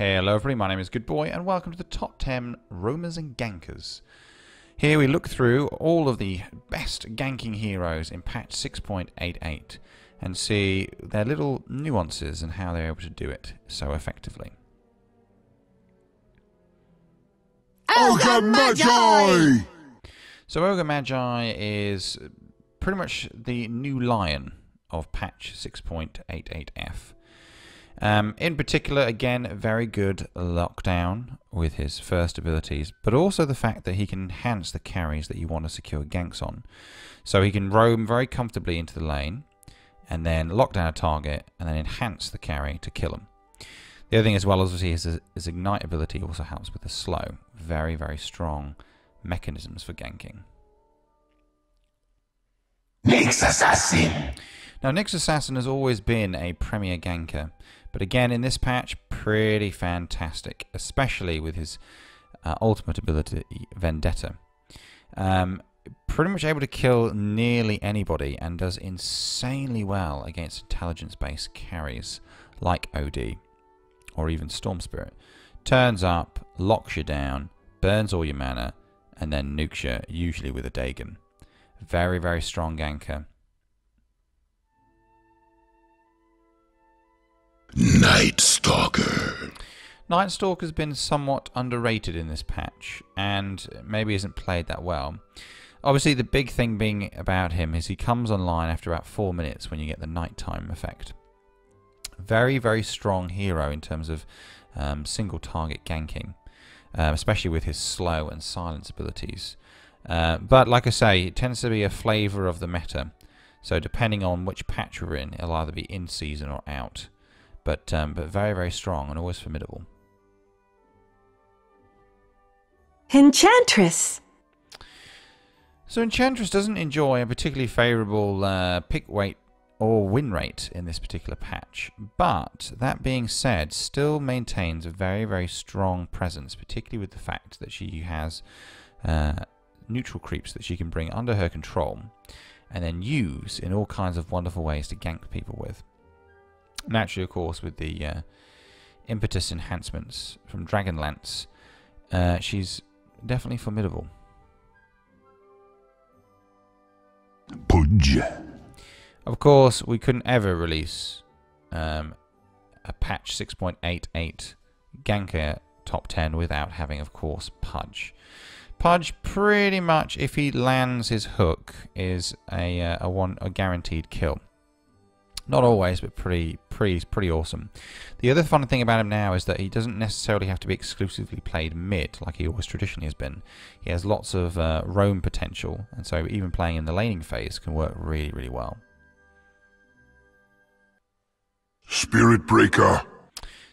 Hello everybody, my name is Good Boy and welcome to the top 10 roamers and gankers. Here we look through all of the best ganking heroes in patch 6.88 and see their little nuances and how they're able to do it so effectively. Ogre Magi! So Ogre Magi is pretty much the new lion of patch 6.88f. Um, in particular, again, very good lockdown with his first abilities, but also the fact that he can enhance the carries that you want to secure ganks on. So he can roam very comfortably into the lane, and then lock down a target, and then enhance the carry to kill him. The other thing as well, as obviously, his, his Ignite ability also helps with the slow. Very, very strong mechanisms for ganking. Nyx Assassin! Now, Nyx Assassin has always been a premier ganker, but again, in this patch, pretty fantastic, especially with his uh, ultimate ability, Vendetta. Um, pretty much able to kill nearly anybody and does insanely well against intelligence-based carries like OD or even Storm Spirit. Turns up, locks you down, burns all your mana, and then nukes you, usually with a Dagon. Very, very strong ganker. Night Stalker. Night Stalker's been somewhat underrated in this patch and maybe isn't played that well. Obviously, the big thing being about him is he comes online after about four minutes when you get the nighttime effect. Very, very strong hero in terms of um, single target ganking, um, especially with his slow and silence abilities. Uh, but like I say, it tends to be a flavour of the meta. So depending on which patch we're in, it'll either be in season or out but um, but very very strong and always formidable. Enchantress. So Enchantress doesn't enjoy a particularly favourable uh, pick weight or win rate in this particular patch, but that being said, still maintains a very very strong presence, particularly with the fact that she has uh, neutral creeps that she can bring under her control, and then use in all kinds of wonderful ways to gank people with. Naturally, of course, with the uh, impetus enhancements from Dragonlance, uh, she's definitely formidable. Pudge. Of course, we couldn't ever release um, a patch 6.88 Ganker top 10 without having, of course, Pudge. Pudge, pretty much, if he lands his hook, is a, uh, a one a guaranteed kill. Not always, but pretty, pretty, pretty awesome. The other fun thing about him now is that he doesn't necessarily have to be exclusively played mid, like he always traditionally has been. He has lots of uh, roam potential, and so even playing in the laning phase can work really, really well. Spirit Breaker.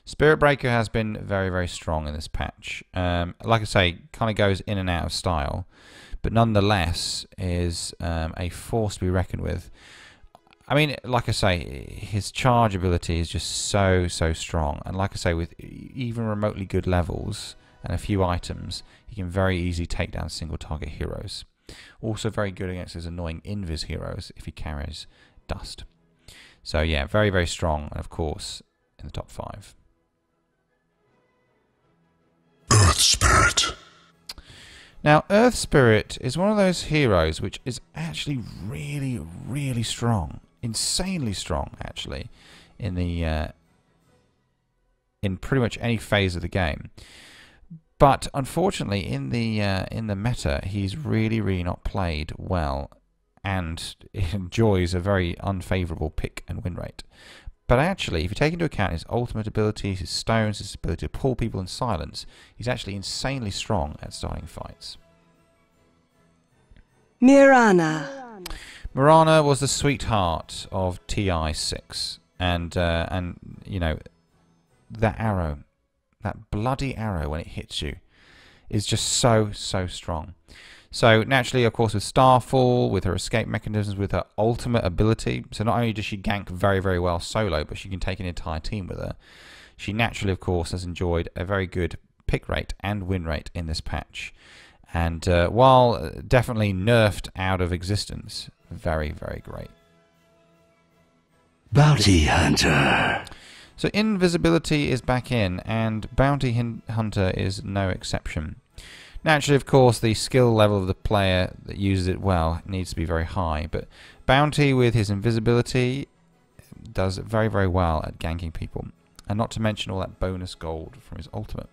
Spirit Breaker has been very, very strong in this patch. Um, like I say, kind of goes in and out of style, but nonetheless is um, a force to be reckoned with. I mean, like I say, his charge ability is just so, so strong. And like I say, with even remotely good levels and a few items, he can very easily take down single target heroes. Also very good against his annoying invis heroes if he carries dust. So yeah, very, very strong. And of course, in the top five. Earth Spirit. Now, Earth Spirit is one of those heroes which is actually really, really strong insanely strong actually in the uh, in pretty much any phase of the game. But unfortunately, in the uh, in the meta, he's really really not played well, and enjoys a very unfavourable pick and win rate. But actually, if you take into account his ultimate abilities, his stones, his ability to pull people in silence, he's actually insanely strong at starting fights. Mirana. Mirana was the sweetheart of TI6, and uh, and you know that arrow, that bloody arrow when it hits you, is just so so strong. So naturally, of course, with Starfall, with her escape mechanisms, with her ultimate ability, so not only does she gank very very well solo, but she can take an entire team with her. She naturally, of course, has enjoyed a very good pick rate and win rate in this patch. And uh, while definitely nerfed out of existence, very, very great. Bounty Hunter. So invisibility is back in, and bounty hunter is no exception. Naturally, of course, the skill level of the player that uses it well needs to be very high, but bounty with his invisibility does very, very well at ganking people, and not to mention all that bonus gold from his ultimate.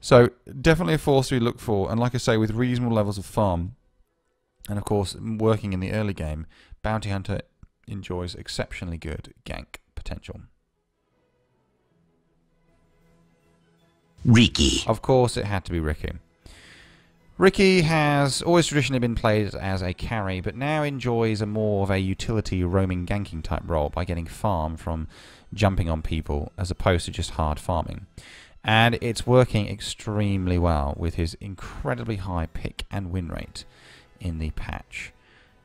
So definitely a force we look for, and like I say, with reasonable levels of farm, and of course working in the early game, bounty hunter enjoys exceptionally good gank potential. Riki. Of course, it had to be Riki. Riki has always traditionally been played as a carry, but now enjoys a more of a utility roaming ganking type role by getting farm from jumping on people as opposed to just hard farming. And it's working extremely well with his incredibly high pick and win rate in the patch.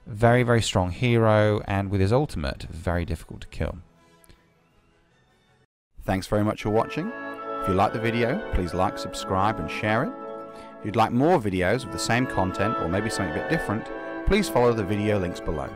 Very, very strong hero, and with his ultimate, very difficult to kill. Thanks very much for watching. If you like the video, please like, subscribe and share it. If you'd like more videos of the same content or maybe something a bit different, please follow the video links below.